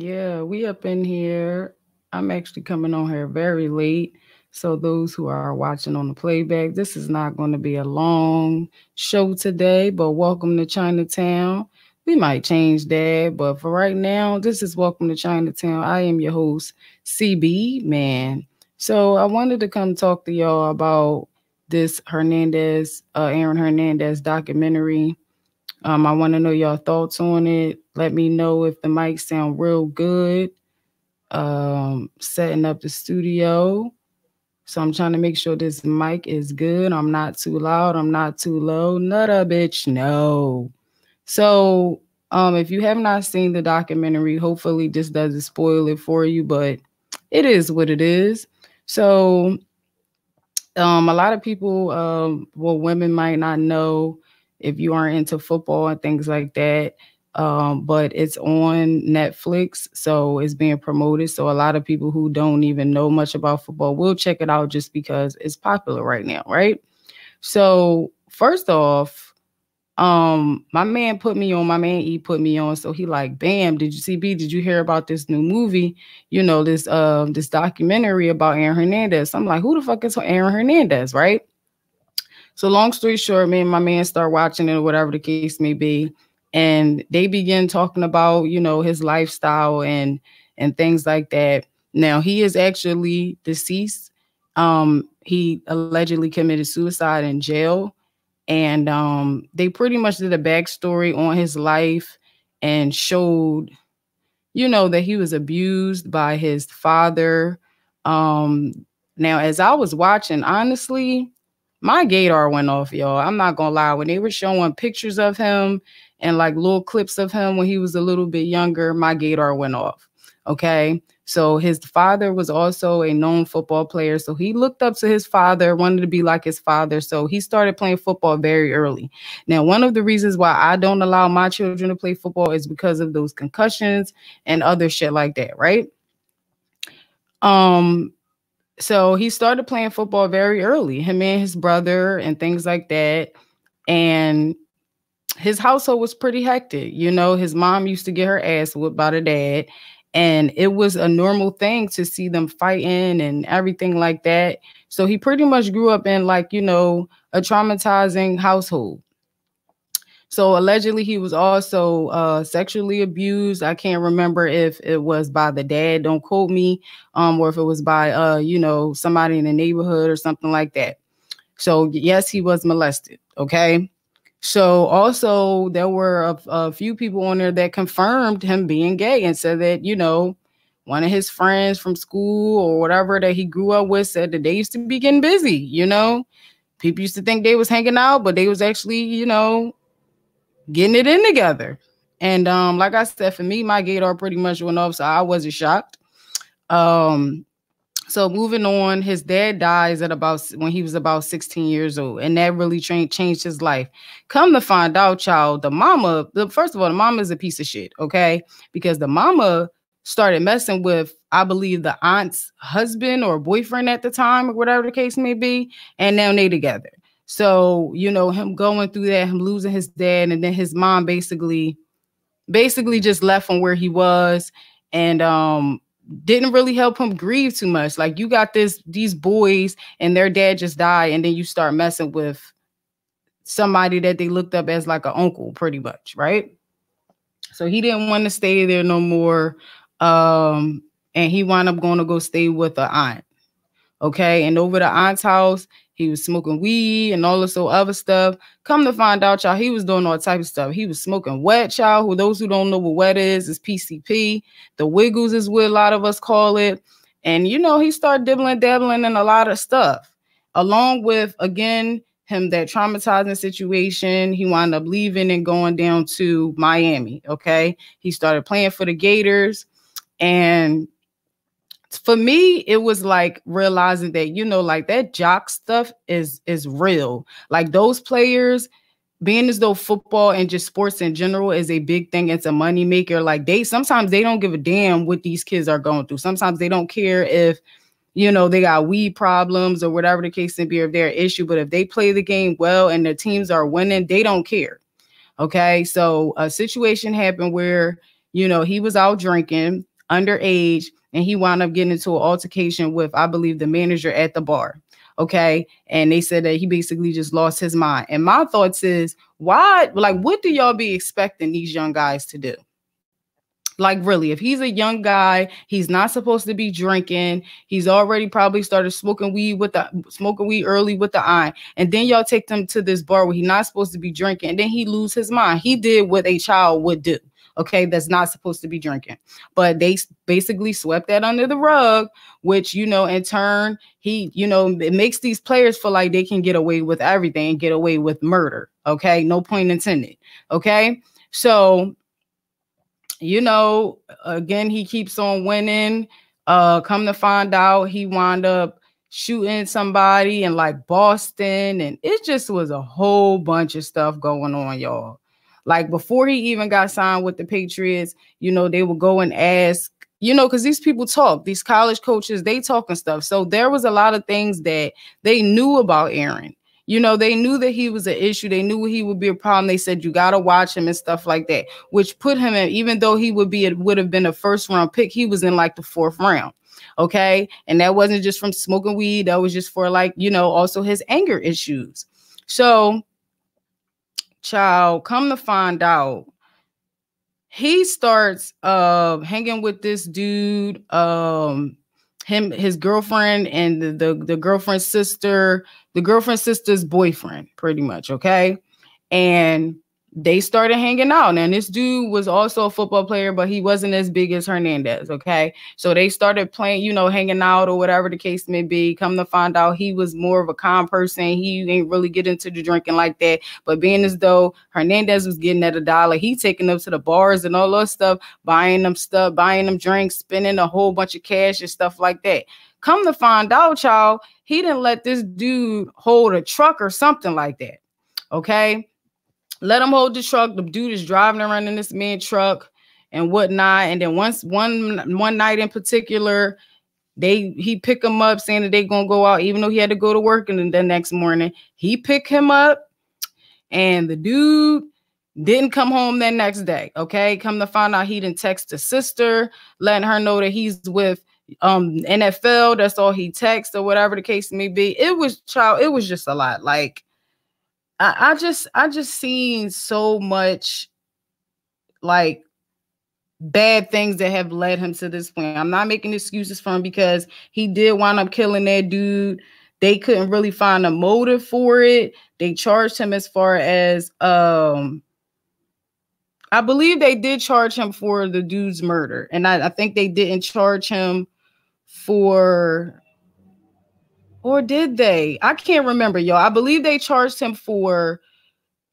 Yeah, we up in here. I'm actually coming on here very late. So those who are watching on the playback, this is not going to be a long show today, but welcome to Chyna Town. We might change that, but for right now, this is welcome to Chyna Town. I am your host, CB Mann. So I wanted to come talk to y'all about this Hernandez, uh, Aaron Hernandez documentary. Um, I want to know your thoughts on it. Let me know if the mics sound real good. Um, setting up the studio. So I'm trying to make sure this mic is good. I'm not too loud. I'm not too low. Not a bitch. No. So um, if you have not seen the documentary, hopefully this doesn't spoil it for you, but it is what it is. So um, a lot of people, um, well, women might not know if you aren't into football and things like that. Um, but it's on Netflix, so it's being promoted. So a lot of people who don't even know much about football will check it out just because it's popular right now, right? So first off, um my man put me on my man e put me on so he like bam did you see b did you hear about this new movie you know this um this documentary about aaron hernandez i'm like who the fuck is aaron hernandez right so long story short me and my man start watching it or whatever the case may be and they begin talking about you know his lifestyle and and things like that now he is actually deceased um he allegedly committed suicide in jail and um, they pretty much did a backstory on his life and showed, you know, that he was abused by his father. Um, now, as I was watching, honestly, my gaydar went off, y'all. I'm not gonna lie. When they were showing pictures of him and like little clips of him when he was a little bit younger, my gaydar went off. Okay. So his father was also a known football player. So he looked up to his father, wanted to be like his father. So he started playing football very early. Now, one of the reasons why I don't allow my children to play football is because of those concussions and other shit like that, right? Um, so he started playing football very early, him and his brother and things like that. And his household was pretty hectic. You know, his mom used to get her ass whipped by the dad, and it was a normal thing to see them fighting and everything like that. So he pretty much grew up in like, you know, a traumatizing household. So allegedly he was also uh, sexually abused. I can't remember if it was by the dad, don't quote me, um, or if it was by uh, you know, somebody in the neighborhood or something like that. So yes, he was molested. Okay. So also there were a, a, few people on there that confirmed him being gay and said that you know one of his friends from school or whatever that he grew up with said that they used to be getting busy. You know, people used to think they was hanging out, but they was actually you know getting it in together. And um, like I said, for me, my gaydar pretty much went off, so I wasn't shocked. Um, so moving on, his dad dies at about when he was about 16 years old, and that really tra- changed his life. Come to find out, child, the mama, the first of all, the mama is a piece of shit, okay? Because the mama started messing with, I believe, the aunt's husband or boyfriend at the time, or whatever the case may be, and now they together. So, you know, him going through that, him losing his dad, and then his mom basically, basically just left from where he was. And um, didn't really help him grieve too much. Like you got this these boys and their dad just died, and then you start messing with somebody that they looked up as like an uncle, pretty much, right? So he didn't want to stay there no more. Um, and he wound up going to go stay with an aunt. Okay. And over the aunt's house, he was smoking weed and all this other stuff. Come to find out, y'all, he was doing all type of stuff. He was smoking wet, y'all. Who those who don't know what wet is, is PCP. The Wiggles is what a lot of us call it. And you know, he started dibbling, dabbling in a lot of stuff, along with again him that traumatizing situation. He wound up leaving and going down to Miami. Okay, he started playing for the Gators, and for me it was like realizing that you know like that jock stuff is is real. Like those players being as though football and just sports in general is a big thing it's a money maker like they sometimes they don't give a damn what these kids are going through. Sometimes they don't care if you know they got weed problems or whatever the case may be if they're issue but if they play the game well and their teams are winning they don't care okay? So a situation happened where you know he was out drinking underage, and he wound up getting into an altercation with, I believe, the manager at the bar. Okay. And they said that he basically just lost his mind. And my thoughts is, why, like, what do y'all be expecting these young guys to do? Like, really, if he's a young guy, he's not supposed to be drinking. He's already probably started smoking weed with the smoking weed early with the eye. And then y'all take them to this bar where he's not supposed to be drinking. And then he lose his mind. He did what a child would do okay, that's not supposed to be drinking. But they basically swept that under the rug, which, you know, in turn, he, you know, it makes these players feel like they can get away with everything and get away with murder, okay? No point intended, okay? So, you know, again, he keeps on winning. Uh, come to find out, he wound up shooting somebody in like Boston, and it just was a whole bunch of stuff going on, y'all. Like before he even got signed with the Patriots, you know, they would go and ask, you know, because these people talk, these college coaches, they talk and stuff. So there was a lot of things that they knew about Aaron. You know, they knew that he was an issue. They knew he would be a problem. They said you gotta watch him and stuff like that, which put him in. Even though he would be, it would have been a first round pick. He was in like the fourth round. Okay, and that wasn't just from smoking weed. That was just for like you know also his anger issues. So child, come to find out, he starts uh hanging with this dude, um, him, his girlfriend, and the, the, the girlfriend's sister, the girlfriend's sister's boyfriend, pretty much, okay? And they started hanging out. And this dude was also a football player, but he wasn't as big as Hernandez. Okay. So they started playing, you know, hanging out or whatever the case may be. Come to find out he was more of a calm person. He ain't really get into the drinking like that. But being as though Hernandez was getting at a dollar, he taking them to the bars and all that stuff, buying them stuff, buying them drinks, spending a whole bunch of cash and stuff like that. Come to find out, y'all, he didn't let this dude hold a truck or something like that. Okay let him hold the truck. The dude is driving around in this man truck and whatnot. And then once one one night in particular, they he pick him up saying that they gonna go out, even though he had to go to work and then the next morning he pick him up, and the dude didn't come home that next day. Okay, come to find out he didn't text his sister, letting her know that he's with um NFL. That's all he texts or whatever the case may be. It was child. It was just a lot. Like I, I just I just seen so much like bad things that have led him to this point. I'm not making excuses for him because he did wind up killing that dude. They couldn't really find a motive for it. They charged him as far as um I believe they did charge him for the dude's murder. And I, I think they didn't charge him for or did they? I can't remember, y'all. I believe they charged him for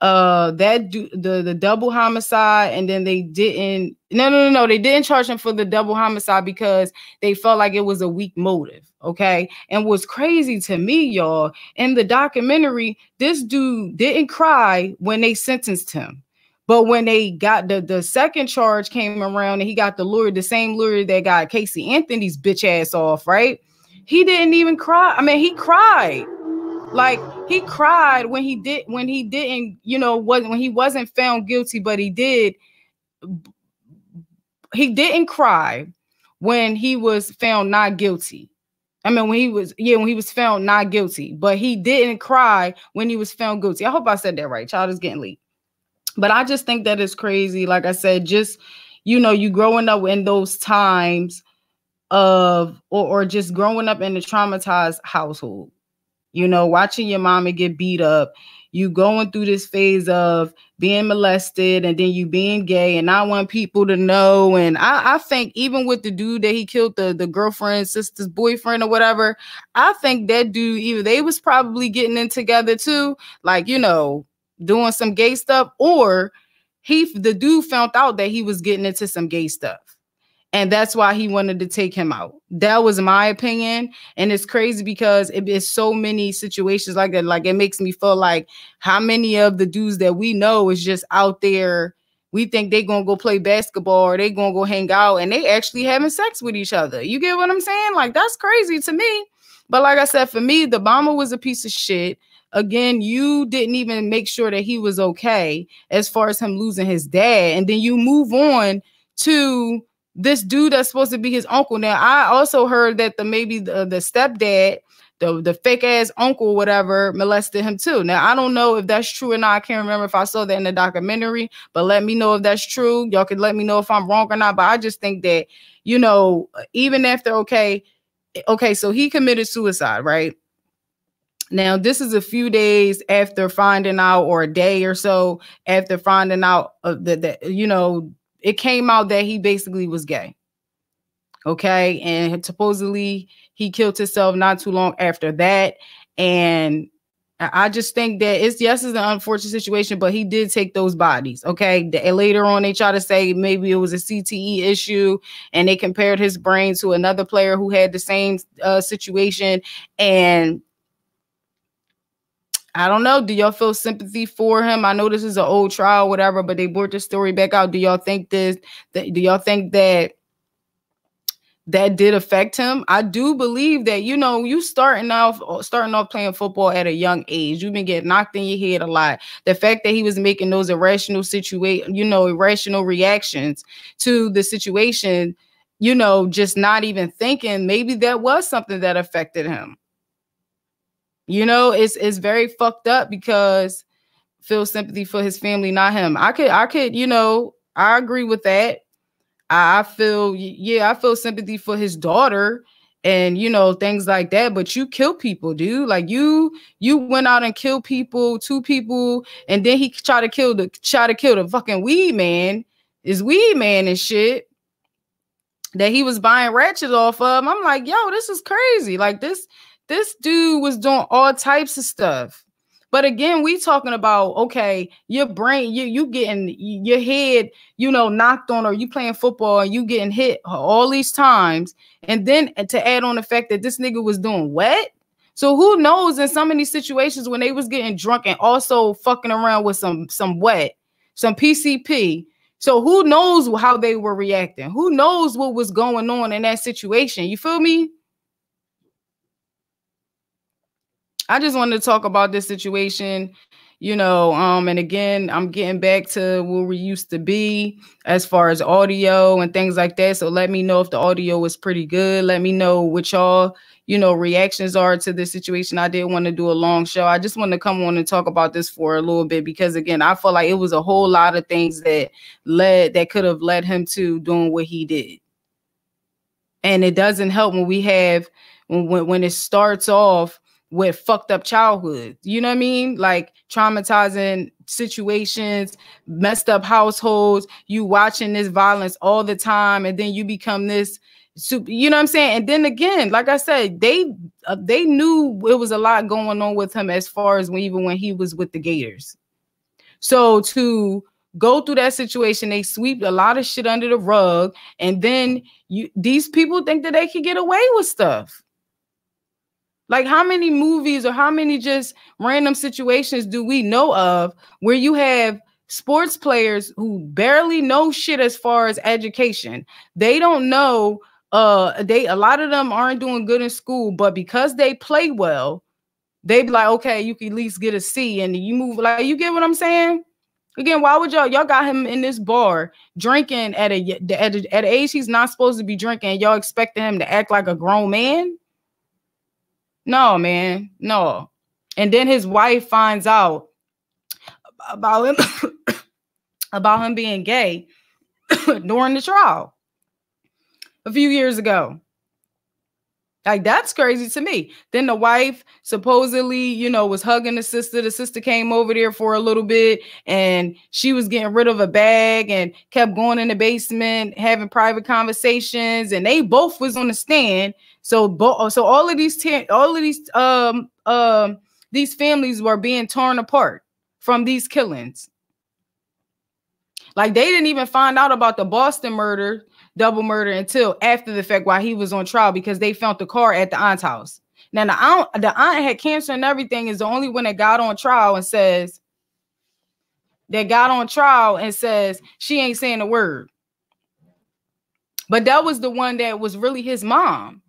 uh that do, the the double homicide and then they didn't no no no no they didn't charge him for the double homicide because they felt like it was a weak motive okay and what's crazy to me y'all in the documentary this dude didn't cry when they sentenced him but when they got the the second charge came around and he got the lawyer the same lawyer that got casey anthony's bitch ass off right he didn't even cry. I mean, he cried. Like he cried when he did when he didn't, you know, was when he wasn't found guilty, but he did he didn't cry when he was found not guilty. I mean, when he was, yeah, when he was found not guilty, but he didn't cry when he was found guilty. I hope I said that right. Child is getting late. But I just think that is crazy. Like I said, just, you know, you growing up in those times of or, or just growing up in a traumatized household. You know watching your mama get beat up you going through this phase of being molested and then you being gay and I want people to know. And I, I think even with the dude that he killed the the girlfriend sister's boyfriend or whatever I think that dude either they was probably getting in together too like you know doing some gay stuff or he the dude found out that he was getting into some gay stuff and that's why he wanted to take him out. That was my opinion. And it's crazy because it is so many situations like that. Like it makes me feel like how many of the dudes that we know is just out there. We think they're gonna go play basketball or they gonna go hang out and they actually having sex with each other. You get what I'm saying? Like that's crazy to me. But like I said, for me, the bomber was a piece of shit. Again, you didn't even make sure that he was okay as far as him losing his dad, and then you move on to this dude that's supposed to be his uncle. Now, I also heard that the maybe the, the stepdad, the, the fake ass uncle, whatever, molested him too. Now, I don't know if that's true or not. I can't remember if I saw that in the documentary, but let me know if that's true. Y'all can let me know if I'm wrong or not. But I just think that, you know, even after, okay, okay, so he committed suicide, right? Now, this is a few days after finding out, or a day or so after finding out that, that you know, it came out that he basically was gay. Okay. And supposedly he killed himself not too long after that. And I just think that it's yes, it's an unfortunate situation, but he did take those bodies. Okay. And later on, they try to say maybe it was a CTE issue, and they compared his brain to another player who had the same uh, situation. And I don't know. Do y'all feel sympathy for him? I know this is an old trial, whatever, but they brought the story back out. Do y'all think this? That, do y'all think that that did affect him? I do believe that you know you starting off starting off playing football at a young age. You've been getting knocked in your head a lot. The fact that he was making those irrational situation, you know, irrational reactions to the situation, you know, just not even thinking. Maybe that was something that affected him. You know, it's it's very fucked up because feel sympathy for his family, not him. I could I could, you know, I agree with that. I feel yeah, I feel sympathy for his daughter and you know things like that but you kill people dude like you you went out and killed people two people and then he tried to kill the try to kill the fucking weed man is weed man and shit that he was buying ratchets off of i'm like yo this is crazy like this this dude was doing all types of stuff. But again, we talking about okay, your brain, you you getting your head, you know, knocked on, or you playing football and you getting hit all these times, and then to add on the fact that this nigga was doing what? So who knows in some of these situations when they was getting drunk and also fucking around with some some wet, some PCP. So who knows how they were reacting? Who knows what was going on in that situation? You feel me? I just wanted to talk about this situation, you know. Um, and again, I'm getting back to where we used to be as far as audio and things like that. So let me know if the audio was pretty good. Let me know what y'all, you know, reactions are to this situation. I didn't want to do a long show. I just want to come on and talk about this for a little bit because again, I feel like it was a whole lot of things that led that could have led him to doing what he did. And it doesn't help when we have when when it starts off with fucked up childhood. You know what I mean? Like traumatizing situations, messed up households, you watching this violence all the time, and then you become this super, you know what I'm saying? And then again, like I said, they uh, they knew it was a lot going on with him as far as when even when he was with the Gators. So to go through that situation, they sweep a lot of shit under the rug, and then you these people think that they can get away with stuff. Like, how many movies or how many just random situations do we know of where you have sports players who barely know shit as far as education? They don't know. Uh, they a lot of them aren't doing good in school, but because they play well, they be like, okay, you can at least get a C, and you move like you get what I'm saying. Again, why would y'all y'all got him in this bar drinking at a at a, at an age he's not supposed to be drinking? Y'all expecting him to act like a grown man? No, man, no. And then his wife finds out about him about him being gay during the trial a few years ago. Like that's crazy to me. Then the wife supposedly, you know, was hugging the sister. The sister came over there for a little bit and she was getting rid of a bag and kept going in the basement, having private conversations. And they both was on the stand. So, so all of these, all of these, um, um, these families were being torn apart from these killings. Like they didn't even find out about the Boston murder double murder until after the fact while he was on trial because they found the car at the aunt's house. Now the aunt, the aunt had cancer and everything is the only one that got on trial and says that got on trial and says she ain't saying a word. But that was the one that was really his mom.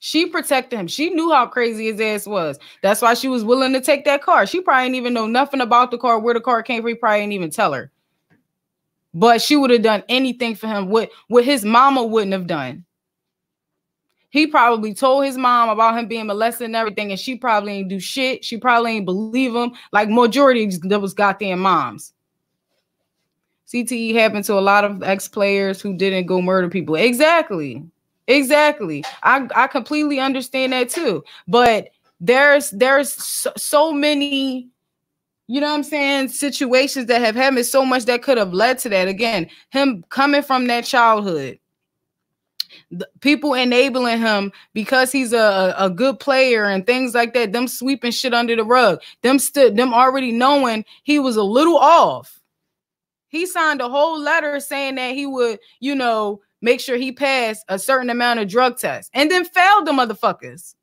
She protected him. She knew how crazy his ass was. That's why she was willing to take that car. She probably didn't even know nothing about the car, where the car came from. He probably didn't even tell her. But she would have done anything for him what what his mama wouldn't have done. He probably told his mom about him being molested and everything, and she probably ain't do shit. She probably ain't believe him. Like majority of those goddamn moms. CTE happened to a lot of ex-players who didn't go murder people. Exactly. Exactly. I, I completely understand that too. But there's there's so, so many you know what I'm saying, situations that have happened, so much that could have led to that. Again, him coming from that childhood, the people enabling him because he's a, a good player and things like that, them sweeping shit under the rug, them stood them already knowing he was a little off. He signed a whole letter saying that he would, you know, make sure he passed a certain amount of drug tests and then failed the motherfuckers.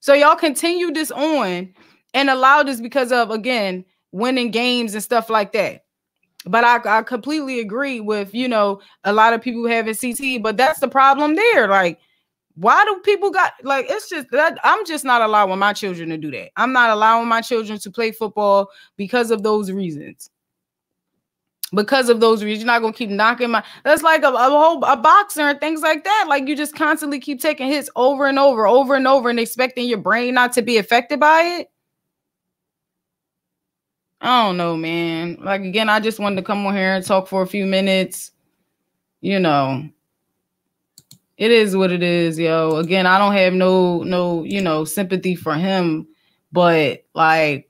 So y'all continue this on and allowed is because of again winning games and stuff like that. But I, I completely agree with you know a lot of people having CT, but that's the problem there. Like, why do people got like it's just that I'm just not allowing my children to do that. I'm not allowing my children to play football because of those reasons because of those reasons. You're not gonna keep knocking my. That's like a, a whole a boxer and things like that. Like you just constantly keep taking hits over and over, over and over, and expecting your brain not to be affected by it. I don't know, man. Like again, I just wanted to come on here and talk for a few minutes. You know, it is what it is, yo. Again, I don't have no no, you know, sympathy for him, but like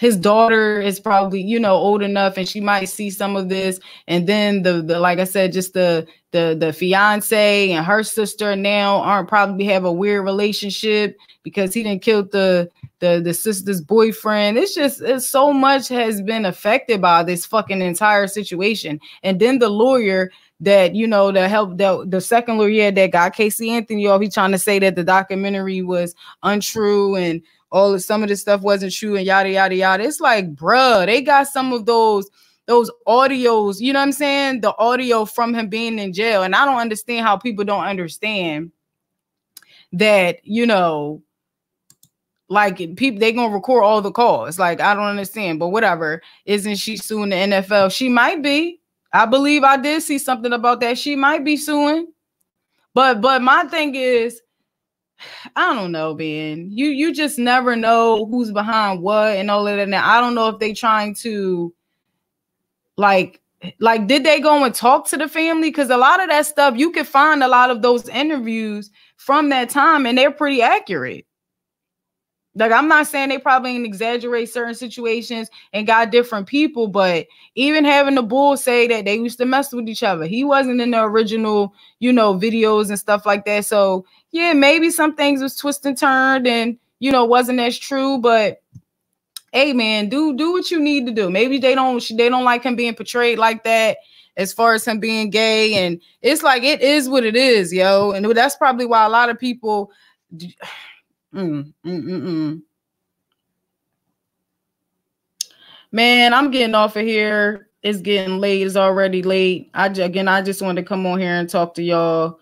his daughter is probably you know old enough and she might see some of this and then the, the like i said just the the the fiance and her sister now aren't probably have a weird relationship because he didn't kill the the the sister's boyfriend it's just it's so much has been affected by this fucking entire situation and then the lawyer that you know the help the, the second lawyer that got casey anthony off he trying to say that the documentary was untrue and all of some of this stuff wasn't true and yada yada yada. It's like, bruh, they got some of those those audios, you know what I'm saying? The audio from him being in jail. And I don't understand how people don't understand that, you know, like people they gonna record all the calls. Like, I don't understand, but whatever. Isn't she suing the NFL? She might be. I believe I did see something about that. She might be suing. But but my thing is I don't know, Ben. You you just never know who's behind what and all of that. Now I don't know if they trying to like like did they go and talk to the family? Because a lot of that stuff you can find a lot of those interviews from that time and they're pretty accurate. Like I'm not saying they probably exaggerate certain situations and got different people, but even having the bull say that they used to mess with each other, he wasn't in the original, you know, videos and stuff like that. So yeah, maybe some things was twisted and turned and you know wasn't as true, but hey man, do do what you need to do. Maybe they don't they don't like him being portrayed like that as far as him being gay and it's like it is what it is, yo. And that's probably why a lot of people mm, mm, mm, mm. Man, I'm getting off of here. It's getting late. It's already late. I again, I just wanted to come on here and talk to y'all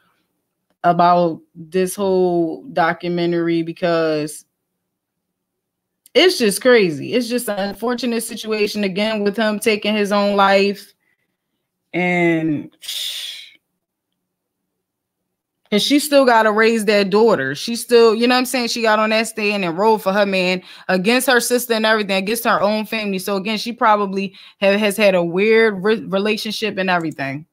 about this whole documentary because it's just crazy. It's just an unfortunate situation again with him taking his own life. And and she still got to raise that daughter. She still, you know what I'm saying? She got on that stand and rolled for her man against her sister and everything, against her own family. So again, she probably have, has had a weird re- relationship and everything.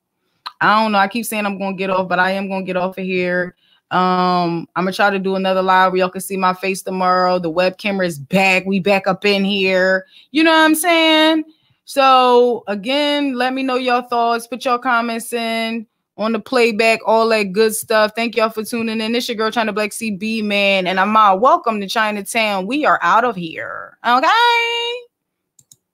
I don't know. I keep saying I'm gonna get off, but I am gonna get off of here. Um, I'm gonna try to do another live where y'all can see my face tomorrow. The web camera is back. We back up in here. You know what I'm saying? So again, let me know your thoughts. Put your comments in on the playback, all that good stuff. Thank y'all for tuning in. This your girl Chyna Blakk CB Mann, and I'm out. Welcome to Chyna Town. We are out of here. Okay.